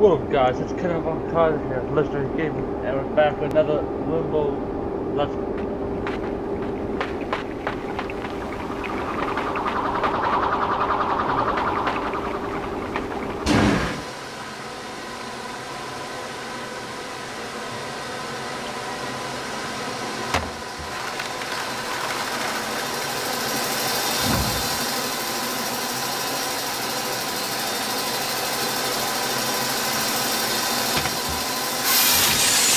Whoa guys, it's Kenan Von Kaiser here, Legendary Gaming, and we're back with another Limbo Let's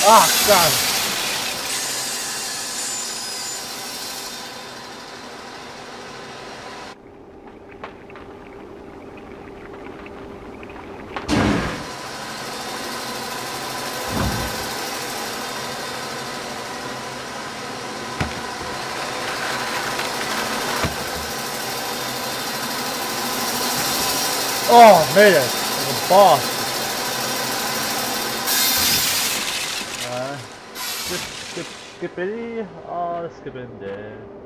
Ah, God. Oh, made it. The boss. Skippity. Oh, skipping dead.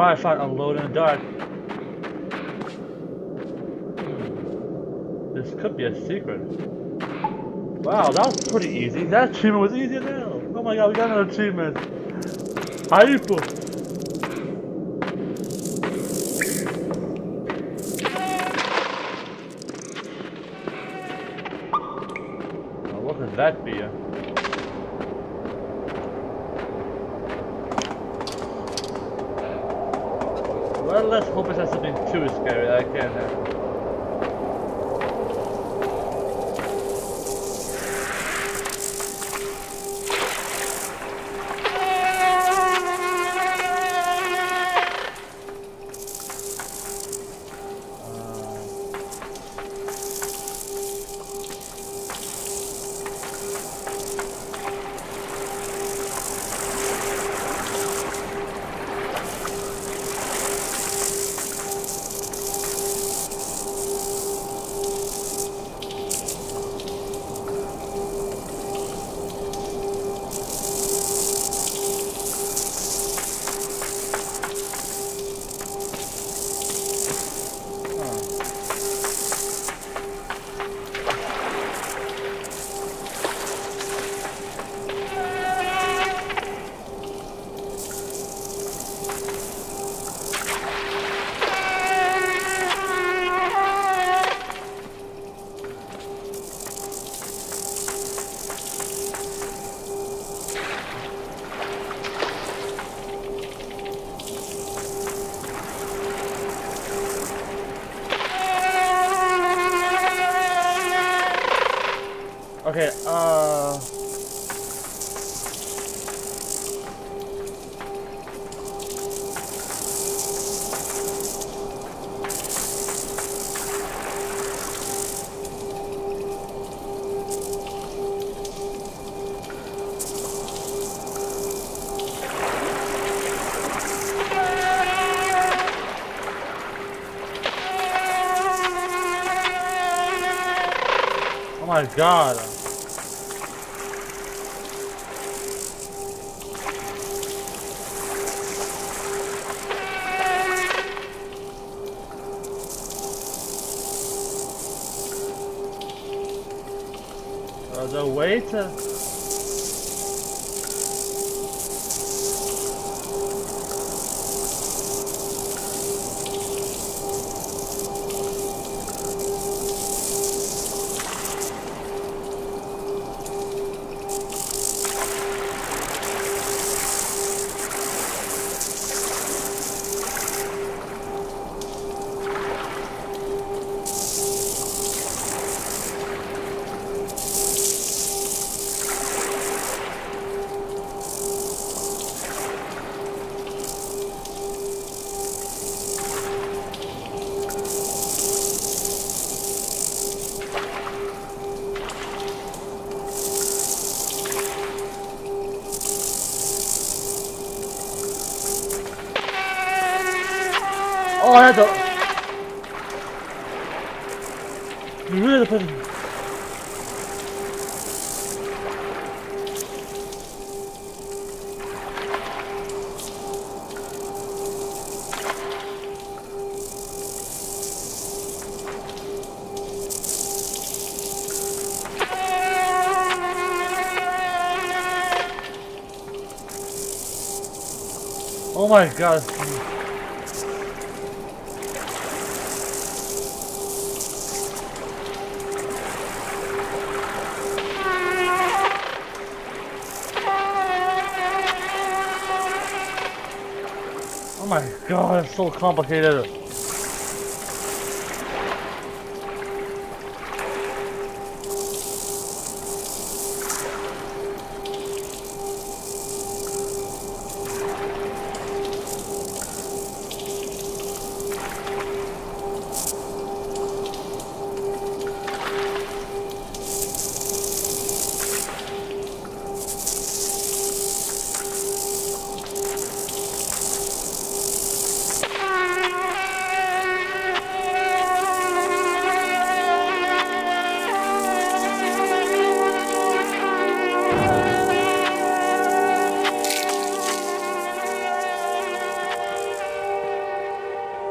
Alright, fine, unload in the dark. Hmm. This could be a secret. Wow, that was pretty easy. That achievement was easy as hell. Oh my god, we got another achievement. Hyper. Now, that be? Well, let's hope it's not something too scary I can't uh, my god. Uh, the way Oh, had to. You really put it. Oh my god. God, it's so complicated.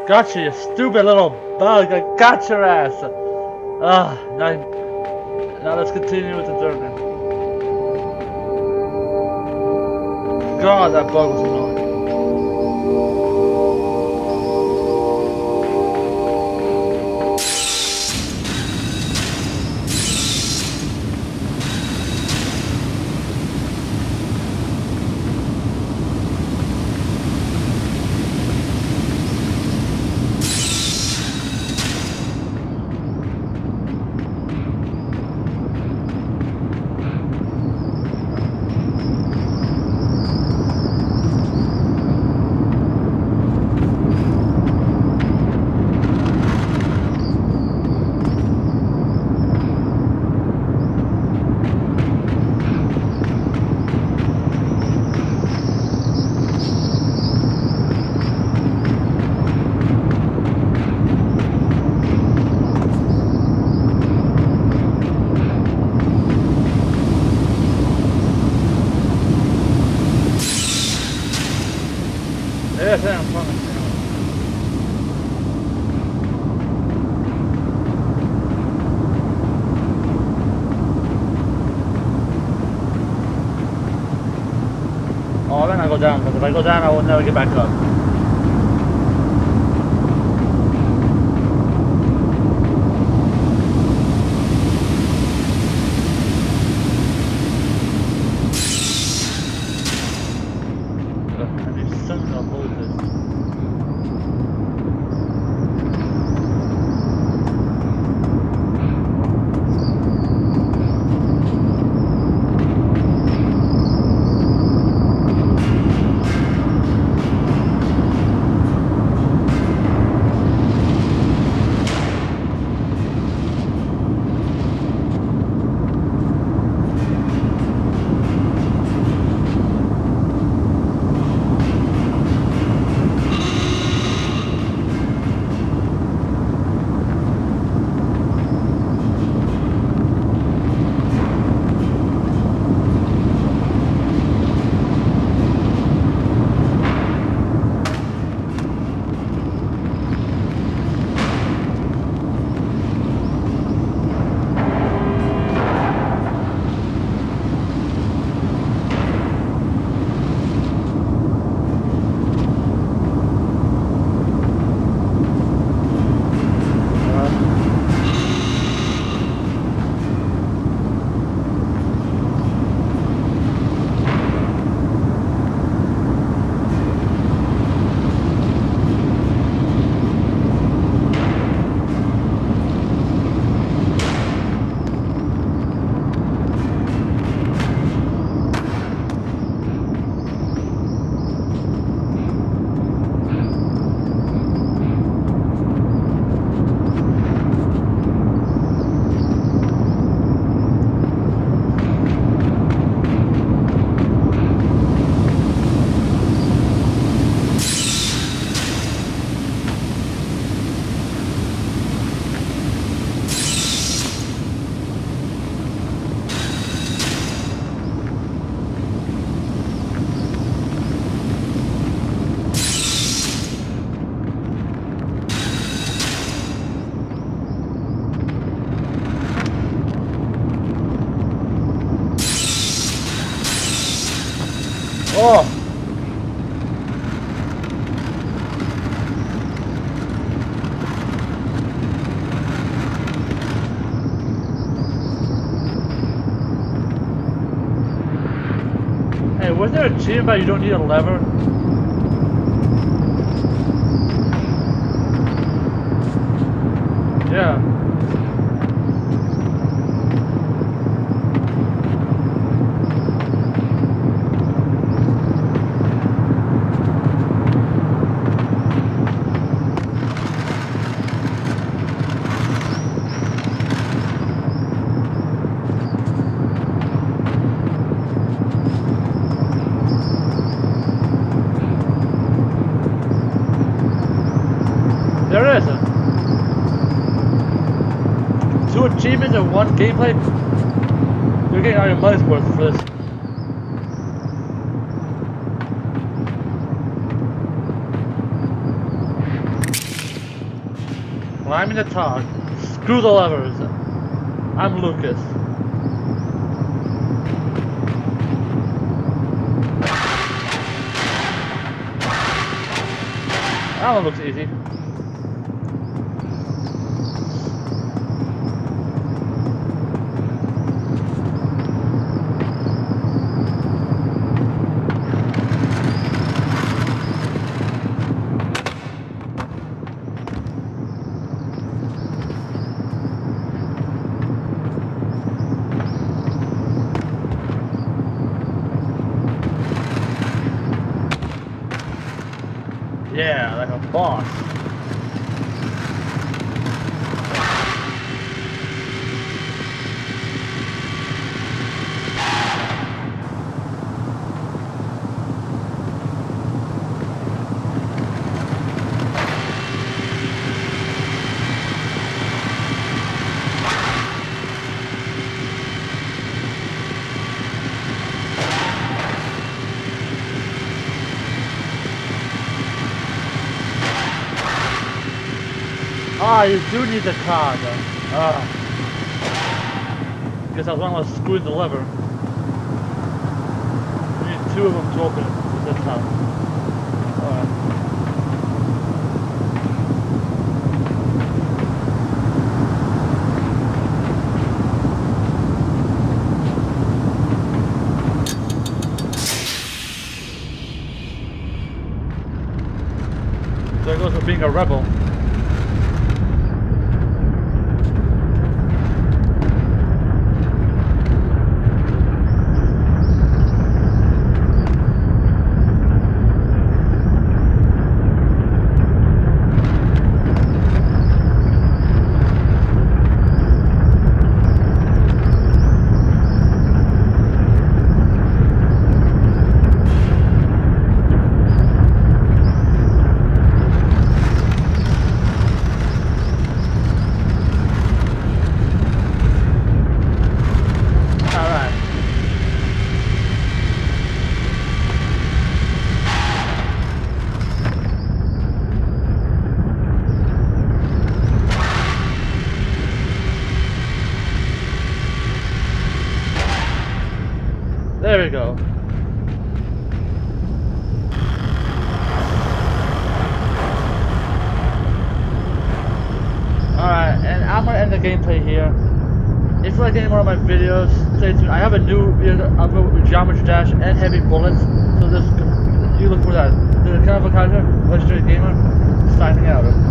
Gotcha, you stupid little bug. I got your ass. Ah, now, now let's continue with the journey. God, that bug was annoying. Yes, I'm fine. Oh, then I go down, because if I go down, I will never get back up. Oh! Hey, was there a about you don't need a lever? Yeah. There is a two achievements and one gameplay. You're getting all your money's worth for this. Climbing the top. Screw the levers. I'm Lucas. That one looks easy. Like a boss. Ah, you do need the car though. Ah. Guess I was one was screwing the lever. You need two of them to open it at the top. Alright. There goes for being a rebel. Alright. There we go. Alright, and I'm gonna end the gameplay here. If you like any more of my videos, stay tuned. I have a new video upload with Geometry Dash and Heavy Bullets, so this you look for that. Kind of a legendary gamer signing out.